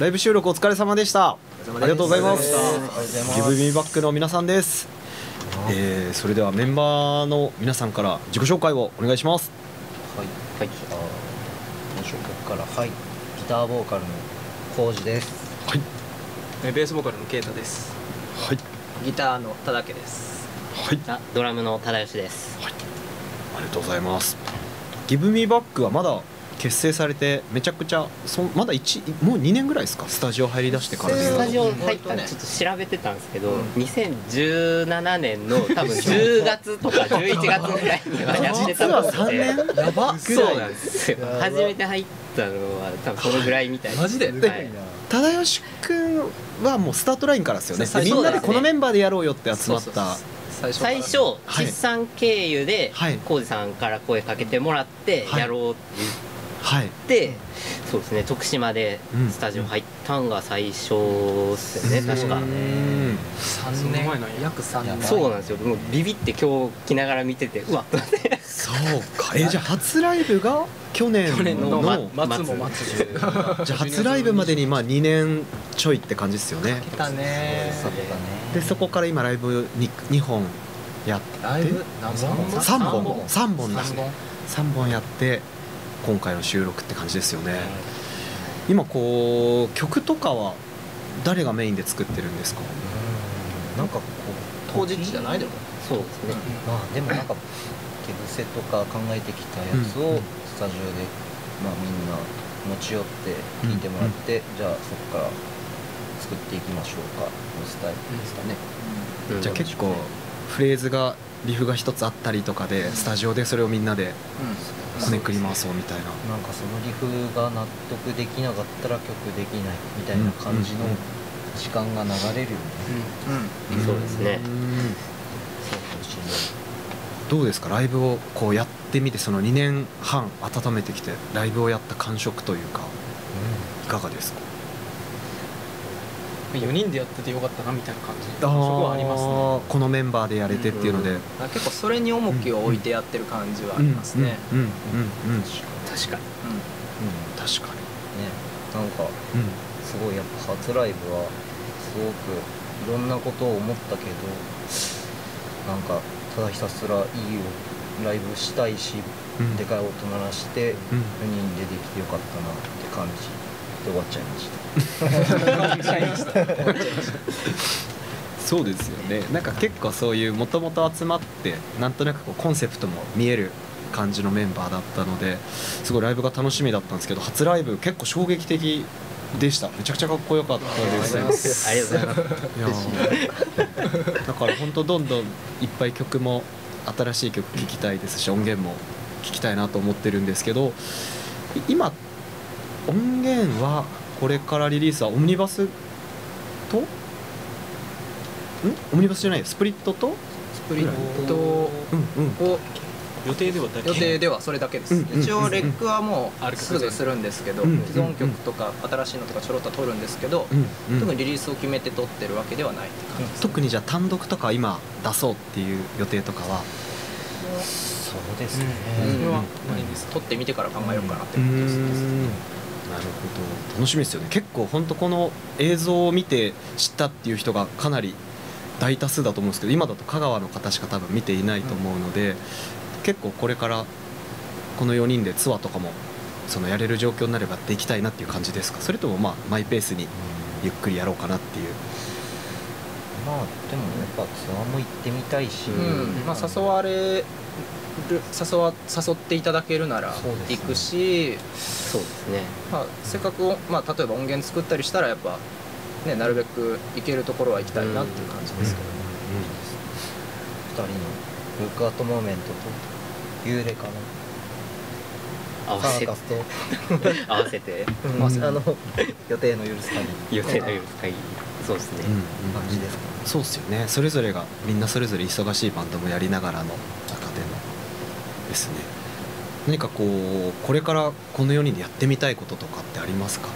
ライブ収録お疲れ様でした。ありがとうございます。ギブミーバックの皆さんです。えー、それではメンバーの皆さんから自己紹介をお願いします。はい、はい、あ、どうしよう僕から、はい、ギターボーカルのコウジです。はい。えベースボーカルのケイタです。はい。ギターの田中です。はい。あドラムの忠義です。ありがとうございます。ギブミーバックはまだ結成されてめちゃくちゃそんまだ一もう2年ぐらいですか？スタジオ入り出してからでスタジオ入った割とね。のちょっと調べてたんですけど、2017年の多分10月とか11月ぐらいにはやってた実は3と思って。年やばそうなんですよ。初めて入ったのは多分そのぐらいみたいなマジで？はい。忠義君はもうスタートラインからですよね。そうでみんなでこのメンバーでやろうよって集まっそうそうたそう。最初岸さん経由ではい。浩二さんから声かけてもらってはい。やろうって言っはいてそうですね徳島でうん。スタジオ入ったんが最初っすよね、確か。うん。3その前の約3年。そうなんですよ。もうビビって今日来ながら見ててうわっそうか。えじゃあ初ライブが去年の。去年のま松も松でじゃあ初ライブまでにまあ2年ちょいって感じですよね来たねそうだねでそこから今ライブ 2, 2本やってライブ何本3本3本だ三本3本やって今回の収録って感じですよね。今こう曲とかは誰がメインで作ってるんですか？なんかこう当日じゃないでも。そうですね、まあでもなんか毛伏せとか考えてきたやつをスタジオで、まあ、みんな持ち寄って聞いてもらって、じゃあそこから作っていきましょうかのスタイルですかね、うんじゃあ結構フレーズがリフが一つあったりとかでスタジオでそれをみんなでこねくり回そうみたいな。なんかそのリフが納得できなかったら曲できないみたいな感じのうんうん時間が流れるよね、うんそうですね。うん。そうかもしれない。どうですか？ライブをこうやってみてその2年半温めてきてライブをやった感触というかいかがですか？4人でやっててよかったなみたいな感じ。あそこはありますね。ーこのメンバーでやれてっていうので、うん。結構それに重きを置いてやってる感じはありますね。うん。うん。うん。うん。確かに。うん。確かね。なんかに、すごいやっぱ初ライブはすごくいろんなことを思ったけどなんかただひたすらいいライブしたいし、うん。でかい音鳴らしてうん。4人でできてよかったなって感じ。で終わっちゃいました。そうですよね。なんか結構そういうもともと集まってなんとなくこうコンセプトも見える感じのメンバーだったのですごいライブが楽しみだったんですけど初ライブ結構衝撃的でした。めちゃくちゃかっこよかったです。ありがとうございます。いやーだから本当どんどんいっぱい曲も新しい曲聴きたいですし音源も聴きたいなと思ってるんですけどい今音源はこれからリリースはオムニバスと？ん？オムニバスじゃないよ。スプリットと？スプリット。うんうん。を予定ではだけ予定ではそれだけです、うんうん一応レックはもうんうすぐするんですけど、うん既存曲とか新しいのとかちょろっと撮るんですけど、うんうん。特にリリースを決めて撮ってるわけではないって感じです、特にじゃあ単独とか今出そうっていう予定とかは？そうですね、うん。それはないです。撮ってみてから考えようかなって感じです、んなるほど。楽しみですよね。結構本当この映像を見て知ったっていう人がかなり大多数だと思うんですけど今だと香川の方しか多分見ていないと思うので、結構これからこの4人でツアーとかもそのやれる状況になればやっていきたいなっていう感じですか？それともまあマイペースにゆっくりやろうかなっていうまあでもやっぱツアーも行ってみたいし、うん。まあ、誘われる誘わ誘っていただけるなら行くし、そうですね。まあ、せっかく、まあ、例えば音源作ったりしたらやっぱ、ね、なるべく行けるところは行きたいなっていう感じですけど。ね、2人のルックアットモーメントとユーレカの合わせサーカスと、合わせて。まあ、あの予定の許す限り。予定のようにそうですね、感じですかね。そうっすよね。それぞれがみんなそれぞれ忙しいバンドもやりながらの中でのですね。何かこうこれからこの4人でやってみたいこととかってありますか？や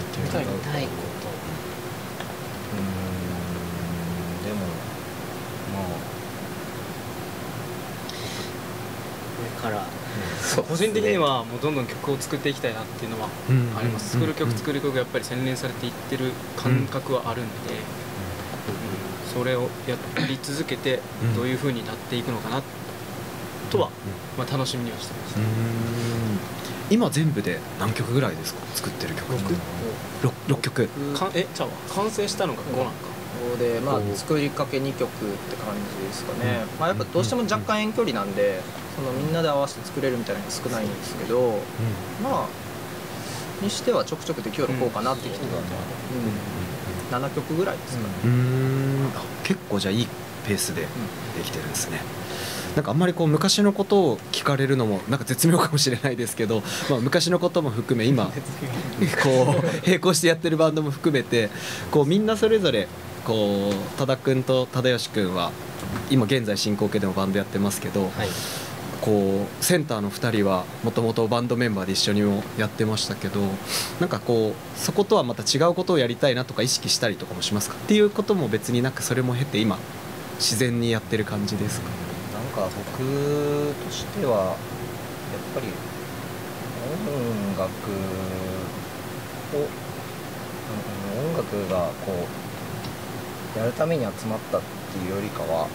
ってみたいこと。うーん。でもまこれから個人的にはもうどんどん曲を作っていきたいなっていうのはあります、作る曲作る曲がやっぱり洗練されていってる感覚はあるんで、うん。それをやり続けてうん。どういう風になっていくのかなとは、まあ、楽しみにはしてます、今全部で何曲ぐらいですか？作ってる曲六 6, 曲。え？じゃあ完成したのが5なんか、ここで、まあこう、作りかけ2曲って感じですかね、まあ、やっぱどうしても若干遠距離なんで、そのみんなで合わせて作れるみたいなのが少ないんですけど、まあにしてはちょくちょくできる方かなってきてるん。で、うん、7曲ぐらいですかね、うーん。あ結構じゃあいいペースでできてるんですね。なんかあんまりこう昔のことを聞かれるのもなんか絶妙かもしれないですけど、まあ、昔のことも含め今 こう並行してやってるバンドも含めてこうみんなそれぞれこう多田君と忠義君は今現在進行形でもバンドやってますけど、はい。こうセンターの2人はもともとバンドメンバーで一緒にもやってましたけどなんかこうそことはまた違うことをやりたいなとか意識したりとかもしますか？っていうことも別になくそれも経て今自然にやってる感じですか？なんか僕としてはやっぱり音楽をうん音楽がこうやるために集まったっていうよりかは、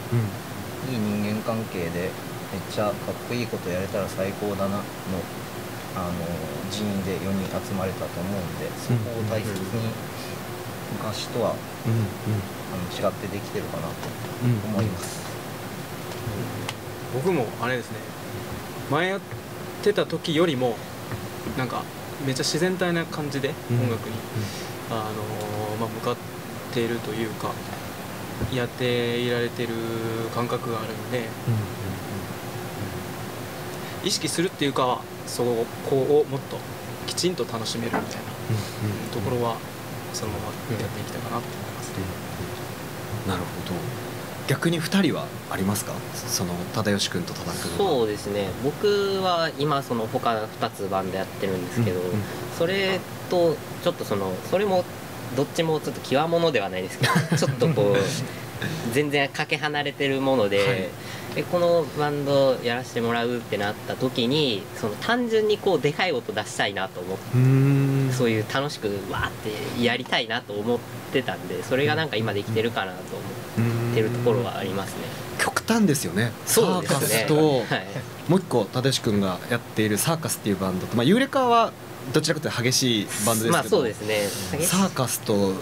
いい人間関係でめっちゃかっこいいことやれたら最高だなのあの人員で4人集まれたと思うんでそこを大切に昔とはうん。うん。あの違ってできてるかなとうん。思います。僕もあれですね。前やってた時よりもなんかめっちゃ自然体な感じでうん。音楽に、あのーまあ、向かっているというかやっていられてる感覚があるんで意識するっていうかそこをもっときちんと楽しめるみたいなところはそのままやっていきたいかなと思います。ね。なるほど。逆に2人はありますか？その忠義君と忠君そうですね。僕は今その他2つバンドやってるんですけど、うんうん。それとちょっとそのそれもどっちもちょっと極物ではないですけど ちょっとこう全然かけ離れてるもので,、はいでこのバンドやらせてもらうってなった時にその単純にこうでかい音出したいなと思って。そういう楽しくわーってやりたいなと思ってたんでそれがなんか今できてるかなと思ってるところはありますね。極端ですよねそうですね。サーカスと、はい、もう一個忠義君がやっているサーカスっていうバンドと、まあ、ユーレカはどちらかというと激しいバンドですけど、まあそうですね。サーカスと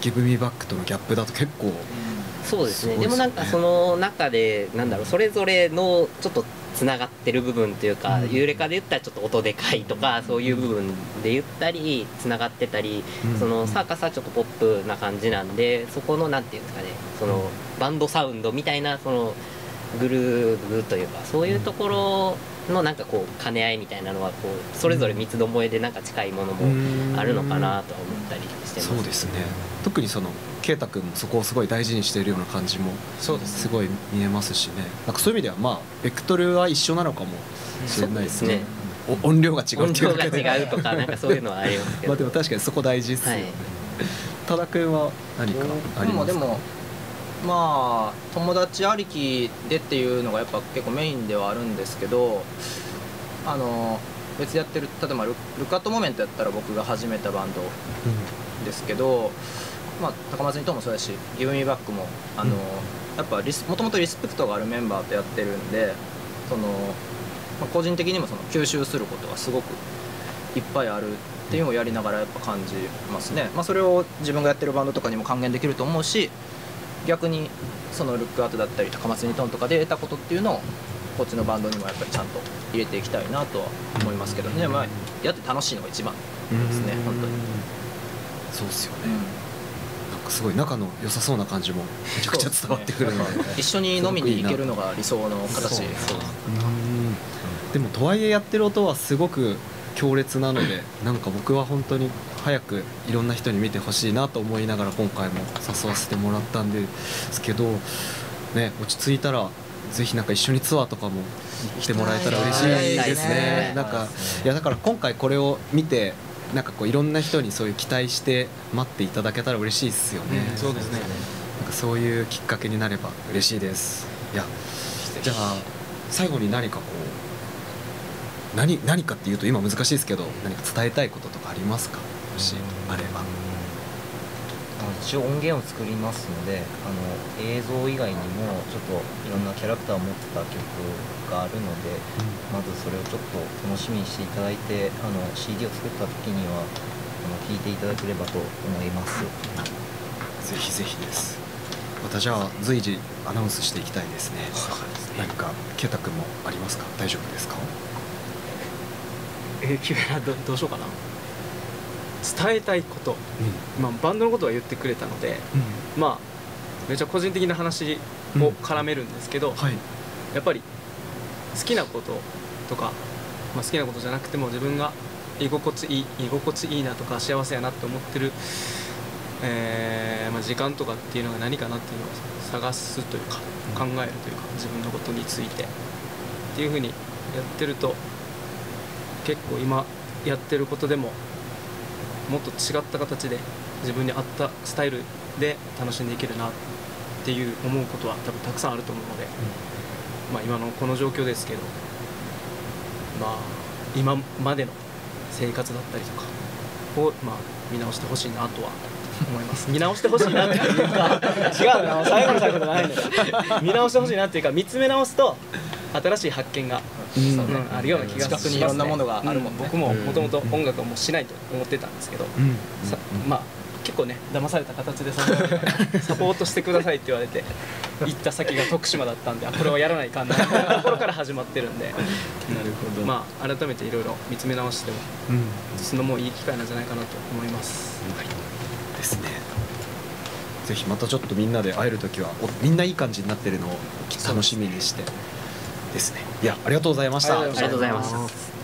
ギブミーバックとのギャップだと結構そうですね。ね。でもなんかその中でなんだろうそれぞれのちょっとつながってる部分というか、うん。ユーレカで言ったらちょっと音でかいとかそういう部分で言ったりつながってたり、うん。そのサーカスはちょっとポップな感じなんでそこのなんていうんですかねそのバンドサウンドみたいなそのグルーブというかそういうところのなんかこう兼ね合いみたいなのはこうそれぞれ三つどもえでなんか近いものもあるのかなとは思ったりしてます。そうですね。特にその圭太君もそこをすごい大事にしているような感じもそうですすごい見えますしね。なんかそういう意味ではまあベクトルは一緒なのかもしれないですね。お音量が違う音っていう量が違うとかなんかそういうのはありますけど。まあでも確かにそこ大事ですよね。はい。多田君は何かありますか？でもまあ友達ありきでっていうのがやっぱ結構メインではあるんですけどあの別でやってる例えばルルカットモメントやったら僕が始めたバンドですけど、まあ、高松にともそうだしギブミーバックもあの、うん。やっぱもともとリスペクトがあるメンバーとやってるんでその、まあ個人的にもその吸収することがすごくいっぱいあるっていうのをやりながらやっぱ感じますね、まあ、それを自分がやってるバンドとかにも還元できると思うし逆にそのルックアウトだったり高松ニトンとかで得たことっていうのをこっちのバンドにもやっぱりちゃんと入れていきたいなとは思いますけどね、まあ、やって楽しいのが一番ですね本当に。そうですよね、なんかすごい仲の良さそうな感じもめちゃくちゃ伝わってくるので一緒に飲みに行けるのが理想の形。そううん。でもとはいえやってる音はすごく強烈なのでなんか僕は本当に早くいろんな人に見てほしいなと思いながら今回も誘わせてもらったんですけどね落ち着いたらぜひなんか一緒にツアーとかも行ってもらえたら嬉しいですね。なんかいやだから今回これを見てなんかこういろんな人にそういう期待して待っていただけたら嬉しいですよね。そうですねなんかそういうきっかけになれば嬉しいです。いやじゃあ最後に何かこう何何かっていうと今難しいですけど何か伝えたいこととかありますか？もしあれば。あの一応音源を作りますのであの映像以外にもちょっといろんなキャラクターを持ってた曲があるのでまずそれをちょっと楽しみにしていただいてあの CD を作った時にはあの聴いていただければと思いますぜひぜひです。またじゃあ随時アナウンスしていきたいですね。何かケタ君もありますか？大丈夫ですか？えー、キメラどどうしようかな伝えたいこと、まあ、バンドのことは言ってくれたのでまあめちゃ個人的な話を絡めるんですけど、はい。やっぱり好きなこととか、まあ、好きなことじゃなくても自分が居心地いい居心地いいなとか幸せやなって思ってる、えーまあ、時間とかっていうのが何かなっていうのを探すというか考えるというか自分のことについて。っっていうふうにやってると結構今やってることでももっと違った形で自分に合ったスタイルで楽しんでいけるなっていう思うことは多分たくさんあると思うので、まあ、今のこの状況ですけど、まあ、今までの生活だったりとかを、まあ、見直してほしいなとは思います。見直してほしいなっていうか 違うな。最後の最後じゃないのよ。見直してほしいなっていうか見つめ直すと新しい発見が、うん。うんあるような気がします、ね、近くにいろん。なものがあるもん。ねう僕ももともと音楽はもうしないと思ってたんですけど、さまあ結構ね騙された形でその サポートしてくださいって言われて行った先が徳島だったんであこれはやらないかんな。っていうところから始まってるんで。なるほど。まあ改めていろいろ見つめ直してもうん。そのもいい機会なんじゃないかなと思います。ですね。ぜひまたちょっとみんなで会える時はおみんないい感じになってるのを楽しみにして。ですねいやありがとうございました。ありがとうございました